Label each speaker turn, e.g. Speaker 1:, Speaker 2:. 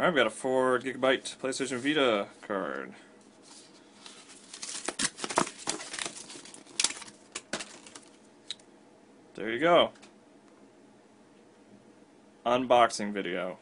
Speaker 1: Alright, we got a 4 gigabyte PlayStation Vita card. There you go. Unboxing video.